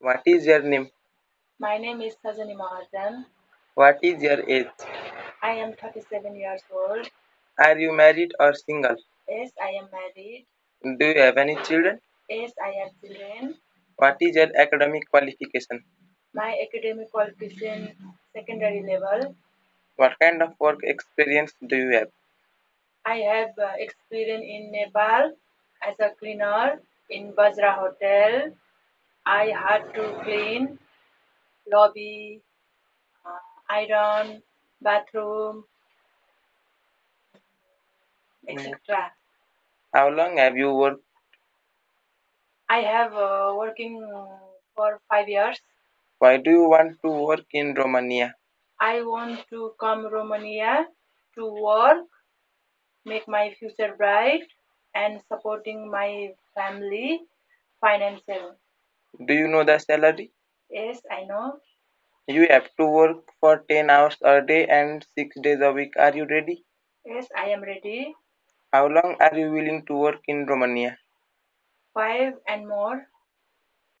What is your name? My name is Sajani Maharjan. What is your age? I am 37 years old. Are you married or single? Yes, I am married. Do you have any children? Yes, I have children. What is your academic qualification? My academic qualification secondary level. What kind of work experience do you have? I have uh, experience in Nepal as a cleaner in Bajra Hotel. I had to clean lobby, uh, iron, bathroom, etc. How long have you worked? I have uh, working for five years. Why do you want to work in Romania? I want to come Romania to work, make my future bright, and supporting my family financial. Do you know the salary? Yes, I know. You have to work for 10 hours a day and 6 days a week. Are you ready? Yes, I am ready. How long are you willing to work in Romania? Five and more.